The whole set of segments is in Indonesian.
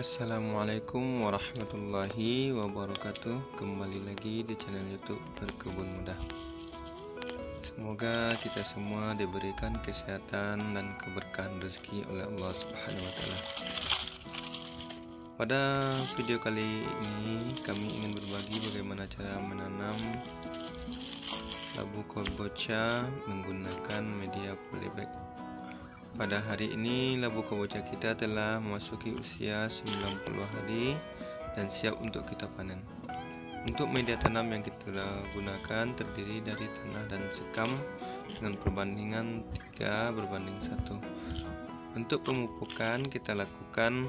Assalamualaikum warahmatullahi wabarakatuh. Kembali lagi di channel youtube Berkebun Mudah. Semoga kita semua diberikan kesehatan dan keberkahan rezeki oleh Allah Subhanahu wa taala. Pada video kali ini kami ingin berbagi bagaimana cara menanam labu kombucha menggunakan media polybag pada hari ini labu kabocha kita telah memasuki usia 90 hari dan siap untuk kita panen. Untuk media tanam yang kita gunakan terdiri dari tanah dan sekam dengan perbandingan 3 berbanding 1. Untuk pemupukan kita lakukan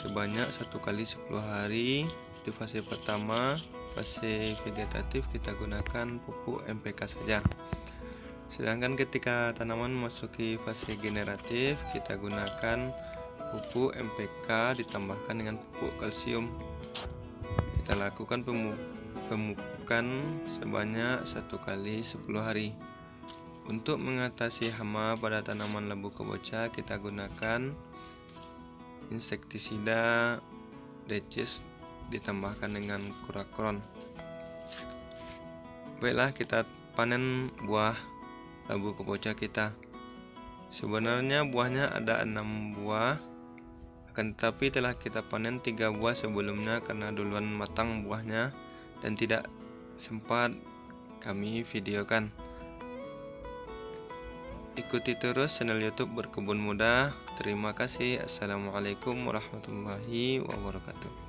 sebanyak satu kali 10 hari di fase pertama fase vegetatif kita gunakan pupuk MPK saja Sedangkan ketika tanaman memasuki fase generatif, kita gunakan pupuk MPK ditambahkan dengan pupuk kalsium. Kita lakukan pemupukan sebanyak satu kali 10 hari. Untuk mengatasi hama pada tanaman lembu keboca, kita gunakan insektisida decis ditambahkan dengan kurakron. Baiklah, kita panen buah labu kepoca kita. Sebenarnya buahnya ada enam buah, akan tetapi telah kita panen tiga buah sebelumnya karena duluan matang buahnya dan tidak sempat kami videokan. Ikuti terus channel YouTube Berkebun Mudah. Terima kasih. Assalamualaikum warahmatullahi wabarakatuh.